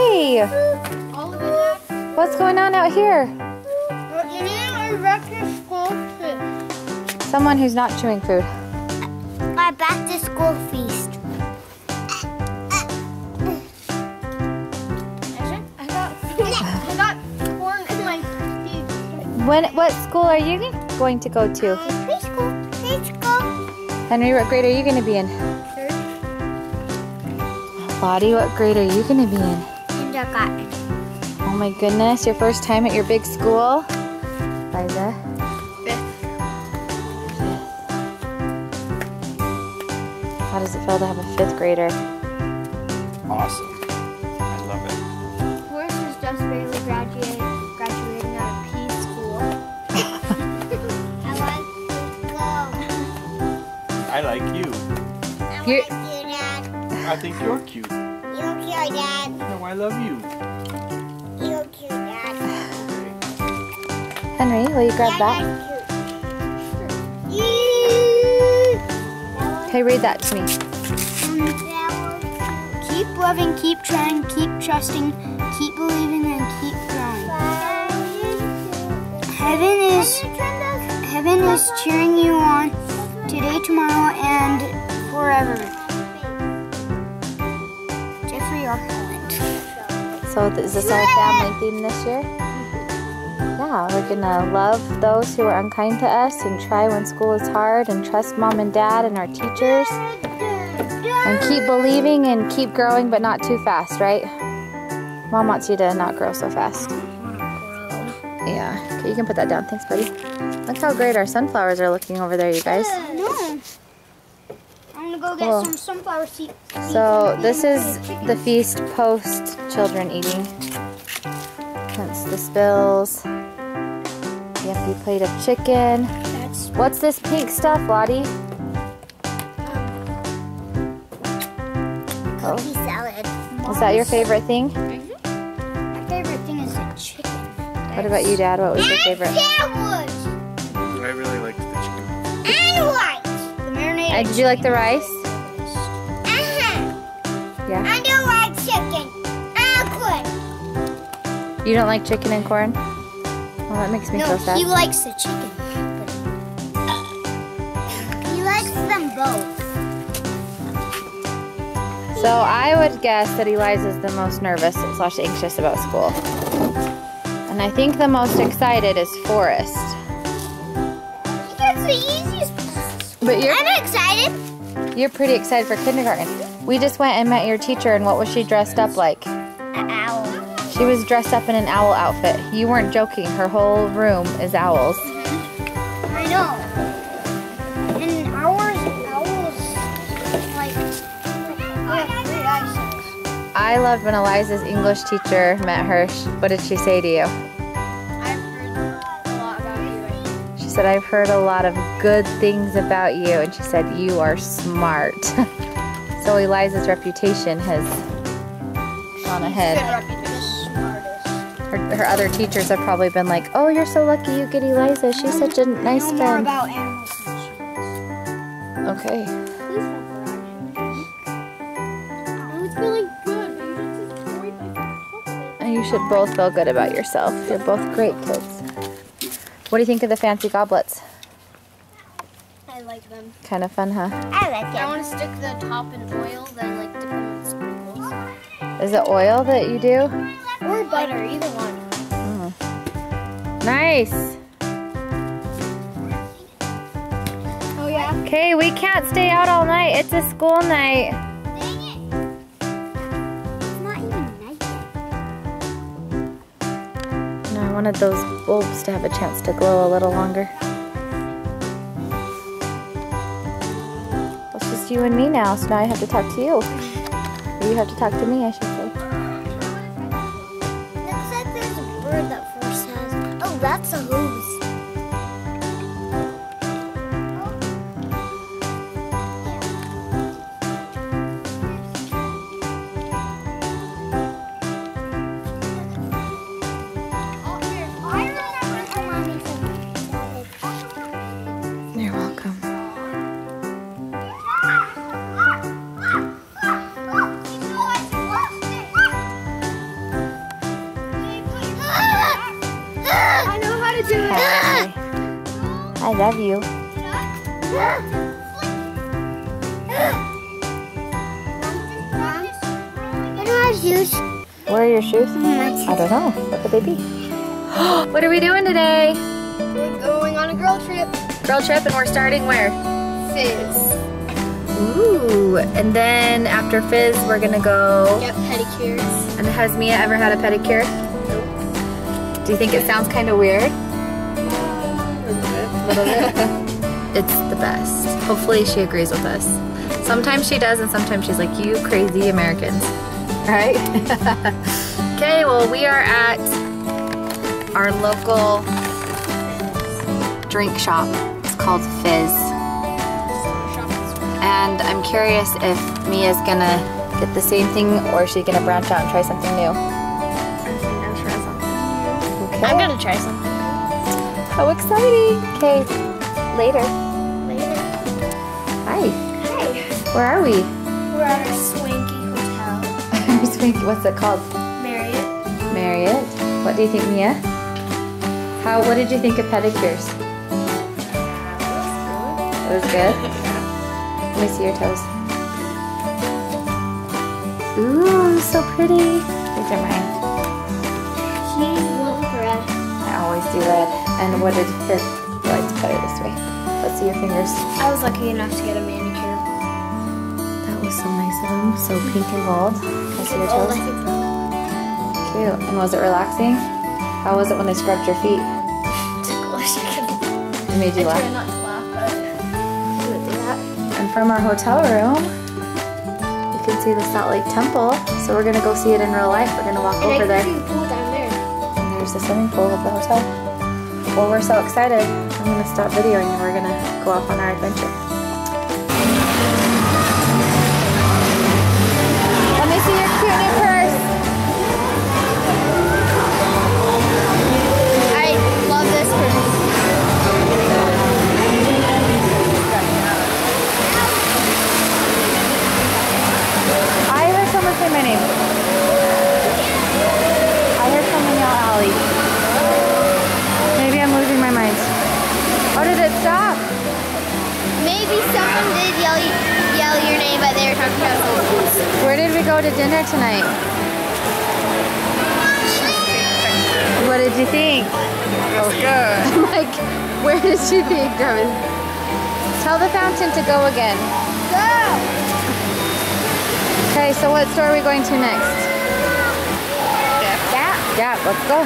Hey, All of it. what's going on out here? We're eating our breakfast school food. Someone who's not chewing food. Our back to school feast. I got, corn in my teeth. When? What school are you going to go to? Preschool. Preschool. Henry, what grade are you going to be in? Third. Lottie, what grade are you going to be in? Kindergarten. Oh my goodness, your first time at your big school? Liza? Fifth. How does it feel to have a fifth grader? Awesome. I love it. Horace is just barely graduating, graduating out of P school. I want to go. I like you. I You- want you, Dad. I think you're cute. You're cute, Dad. No, I love you. You're cute, Dad. Henry, will you grab that? That was Okay, read that to me. Keep loving, keep trying, keep trusting, keep believing, and keep growing. Heaven is heaven is cheering you on today, tomorrow, and forever. So is this our family theme this year? Yeah, we're gonna love those who are unkind to us and try when school is hard and trust mom and dad and our teachers and keep believing and keep growing but not too fast, right? Mom wants you to not grow so fast. Yeah, okay, you can put that down. Thanks, buddy. Look how great our sunflowers are looking over there, you guys. No. I'm gonna go get Cool. some sunflower seeds. So this is the feast post children eating. That's the spills. The empty plate of chicken. That's What's this pink stuff, Lottie? Uh, oh. cookie salad. Is that your favorite thing? Mm-hmm. my favorite thing is the chicken. What about you, Dad? What was your favorite? Sandwich. I really liked the chicken. And what? The marinade. And did you like the rice? Uh-huh. Yeah. I don't like chicken. I could. You don't like chicken and corn? Well, that makes me No, feel sad. he likes the chicken. He likes them both. So I would guess that Eliza's the most nervous slash anxious about school. And I think the most excited is Forrest. That's the easiest. But you're I'm excited. You're pretty excited for kindergarten. We just went and met your teacher, and what was she dressed up like? An owl. She was dressed up in an owl outfit. You weren't joking. Her whole room is owls. I know. And ours, owls, like, have great eyesight. I loved when Eliza's English teacher met her. What did she say to you? Said, I've heard a lot of good things about you. And she said, You are smart. so Eliza's reputation has gone ahead. Good reputation. Smartest. Her, her other teachers have probably been like, Oh, you're so lucky you get Eliza. She's such a nice friend. about animal species. Okay. Please help her actually. I was feeling good, but you just destroyed my chocolate. And you should both feel good about yourself. You're both great kids. What do you think of the fancy goblets? I like them. Kind of fun, huh? I like it. I want to stick the top in oil, then like dip them with sprinkles. Is it oil that you do? Or butter, either one. Hmm. Nice. Oh yeah? Okay, we can't stay out all night. It's a school night. Wanted those bulbs to have a chance to glow a little longer. Well, it's just you and me now, so now I have to talk to you. You have to talk to me, I should say. I love you. Don't have shoes. Where are your shoes? I don't know. What could they be? what are we doing today? We're going on a girl trip. Girl trip and we're starting where? Fizz. Ooh, and then after Fizz, we're gonna go. Get pedicures. And has Mia ever had a pedicure? Nope. Do you think it sounds kind of weird? Little bit. it's the best. Hopefully she agrees with us. Sometimes she does and sometimes she's like, you crazy Americans. Right? okay, well we are at our local drink shop. It's called Fizz. And I'm curious if Mia's gonna get the same thing or is she gonna branch out and try something new? Okay. I'm gonna try something. How exciting! Okay, later. Later. Hi. Hi. Where are we? We're at our swanky hotel. Swanky. What's it called? Marriott. Marriott. What do you think, Mia? How? What did you think of pedicures? Uh, it was good. Let me see your toes. Ooh, so pretty. These are mine. She went red. I always do red. And what did here? I like to put it this way. Let's see your fingers. I was lucky enough to get a manicure. That was so nice of them. So pink and gold. Can I see your toes? Cute. And was it relaxing? How was it when they scrubbed your feet? ticklish. It made you I laugh. try not to laugh, but do that. And from our hotel room, you can see the Salt Lake Temple. So we're gonna go see it in real life. We're gonna walk And over I there. can see the pool down there. And there's the swimming pool of the hotel. Well, we're so excited. I'm gonna stop videoing and we're gonna go off on our adventure. Where did we go to dinner tonight? What did you think? It was good. I'm like, where did you think, Travis? Tell the fountain to go again. Go! Okay, so what store are we going to next? Yeah. Yeah, let's go.